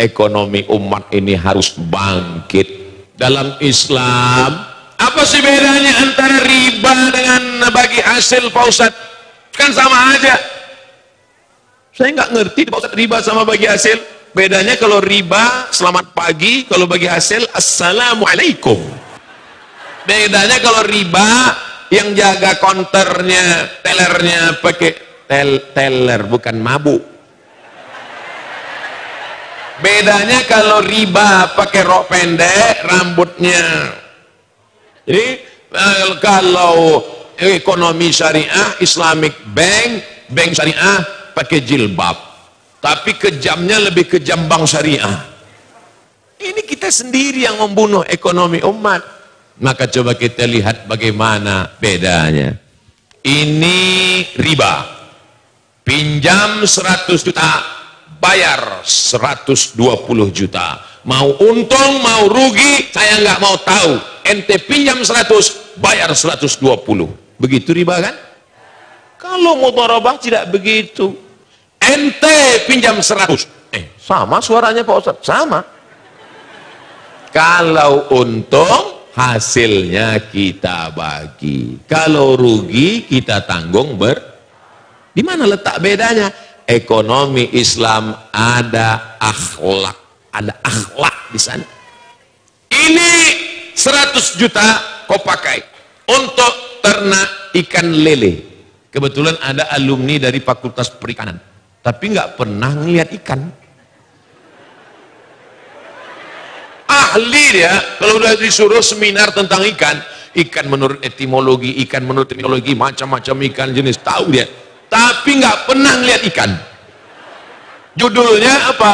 ekonomi umat ini harus bangkit. Dalam Islam apa sih bedanya antara riba dengan bagi hasil Pak Ustaz kan sama aja. Saya nggak ngerti Pak Ustaz riba sama bagi hasil. Bedanya kalau riba selamat pagi. Kalau bagi hasil assalamualaikum. Bedanya kalau riba yang jaga konternya tellernya pakai tel teller bukan mabuk bedanya kalau riba pakai rok pendek rambutnya. Jadi eh, kalau ekonomi syariah Islamic Bank bank syariah pakai jilbab. Tapi kejamnya lebih kejam bank syariah. Ini kita sendiri yang membunuh ekonomi umat. Maka coba kita lihat bagaimana bedanya. Ini riba. Pinjam 100 juta bayar 120 juta. Mau untung mau rugi saya nggak mau tahu. Ente pinjam 100 bayar 120 begitu riba kan? Kalau mutarabah tidak begitu. Ente pinjam 100 eh sama suaranya Pak Ustaz sama. Kalau untung hasilnya kita bagi. Kalau rugi kita tanggung ber di mana letak bedanya ekonomi Islam ada akhlak. Ada akhlak di sana. Ini 100 juta kau pakai untuk ternak ikan lele. Kebetulan ada alumni dari fakultas perikanan. Tapi nggak pernah ngeliat ikan. Ahli dia kalau udah disuruh seminar tentang ikan ikan menurut etimologi ikan menurut etimologi macam-macam ikan jenis tahu dia tapi nggak pernah ngeliat ikan. Judulnya apa?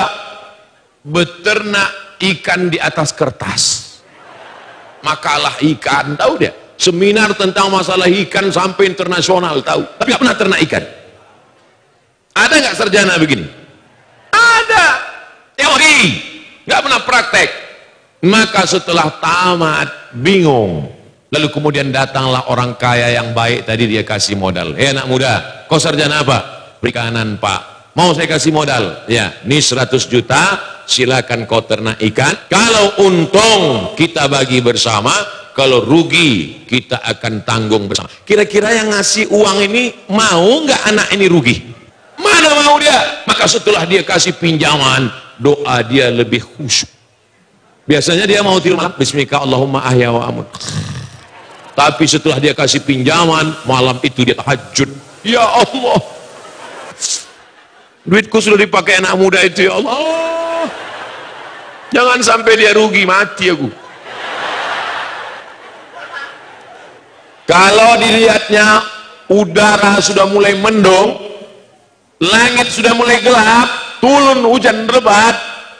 Beternak ikan di atas kertas. Makalah ikan tahu dia? Seminar tentang masalah ikan sampai internasional tahu. Tapi nggak pernah ternak ikan. Ada nggak sarjana begini? Ada. Teori. Nggak pernah praktek. Maka setelah tamat bingung Lalu kemudian datanglah orang kaya yang baik tadi dia kasih modal. Eh anak muda, kau sarjana apa? Perikanan pak. Mau saya kasih modal? Ya, ini 100 juta, silakan kau ternak ikan. Kalau untung kita bagi bersama, kalau rugi kita akan tanggung bersama. Kira-kira yang ngasih uang ini mau nggak anak ini rugi? Mana mau dia? Maka setelah dia kasih pinjaman, doa dia lebih khusyuk. Biasanya dia mau tidur malam, Bismillah Allahumma ahya tapi setelah dia kasih pinjaman malam itu dia tahajud. Ya Allah. Duitku sudah dipakai anak muda itu ya Allah. Jangan sampai dia rugi mati aku. Kalau dilihatnya udara sudah mulai mendung langit sudah mulai gelap turun hujan lebat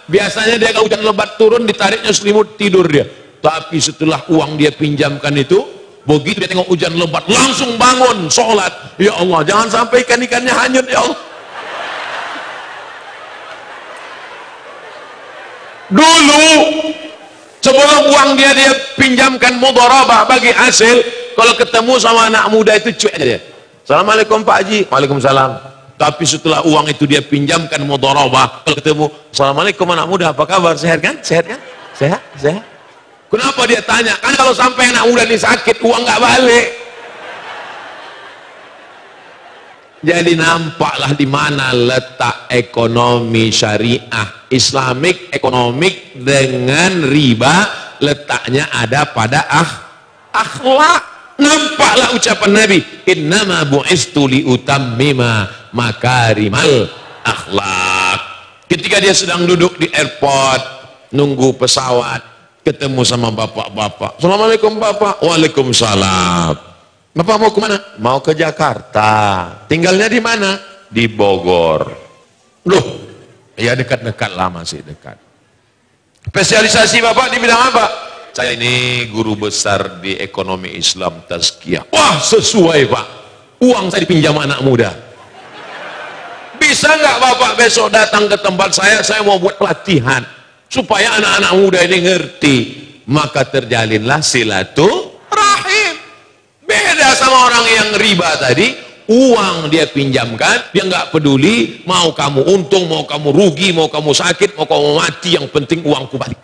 biasanya dia kalau hujan lebat turun ditariknya selimut tidur dia. Tapi setelah uang dia pinjamkan itu begitu dia tengok hujan lebat langsung bangun sholat. Ya Allah jangan sampai ikan-ikannya hanyut ya Allah. Dulu sebelum uang dia dia pinjamkan mudharabah bagi hasil. Kalau ketemu sama anak muda itu cuek aja dia. Assalamualaikum Pak Haji. Waalaikumsalam. Tapi setelah uang itu dia pinjamkan mudharabah kalau ketemu Assalamualaikum anak muda apa kabar? Sehat kan? Sehat kan? Sehat? Sehat Kenapa dia tanya? Kan kalau sampai anak muda ini sakit, uang nggak balik. Jadi nampaklah di mana letak ekonomi syariah Islamik ekonomik dengan riba letaknya ada pada ah akhlak. Nampaklah ucapan Nabi, "Innama bu'istu li utammima makarimal akhlak." Ketika dia sedang duduk di airport nunggu pesawat, ketemu sama bapak-bapak. Assalamualaikum bapak. Waalaikumsalam. Bapak mau ke mana? Mau ke Jakarta. Tinggalnya di mana? di Bogor. Loh ya dekat-dekat lama sih dekat. Spesialisasi bapak di bidang apa? saya ini guru besar di ekonomi Islam Tazkiyah. Wah sesuai pak. Uang saya dipinjam anak muda. Bisa nggak bapak besok datang ke tempat saya? Saya mau buat pelatihan supaya anak-anak muda ini ngerti. Maka terjalinlah silaturahim. Beda sama orang yang riba tadi. Uang dia pinjamkan dia nggak peduli. Mau kamu untung mau kamu rugi mau kamu sakit mau kamu mati yang penting uangku balik.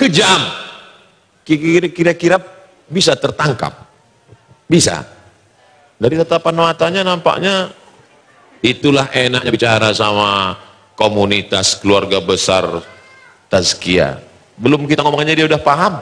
Kejam. Kira-kira bisa tertangkap. Bisa. Dari tatapan matanya nampaknya itulah enaknya bicara sama komunitas keluarga besar tazkiyah belum kita ngomongnya dia udah paham